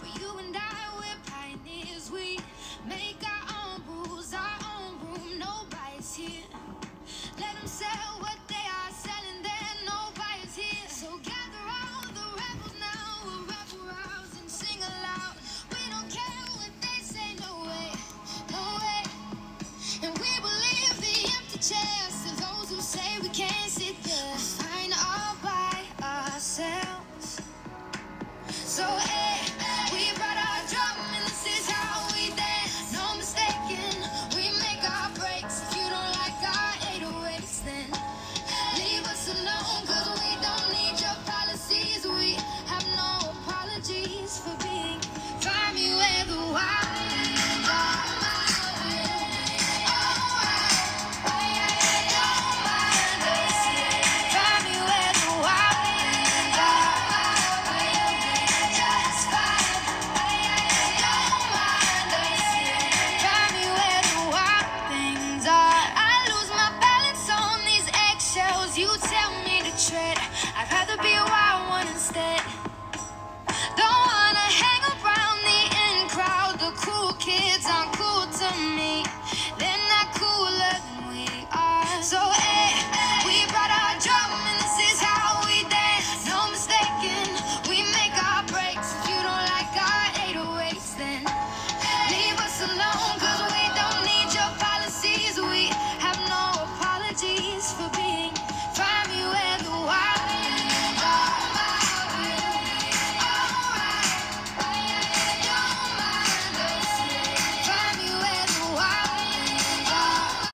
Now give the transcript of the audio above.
But you and I, we're pioneers. We make our tell me to tread. I'd rather be a wild one instead. Don't wanna hang around the in crowd. The cool kids aren't cool to me. They're not cooler than we are. So hey, we brought our drum and this is how we dance. No mistaking, we make our breaks. If you don't like our eight or 808s, then leave us alone. Cause we don't need your policies. We have no apologies for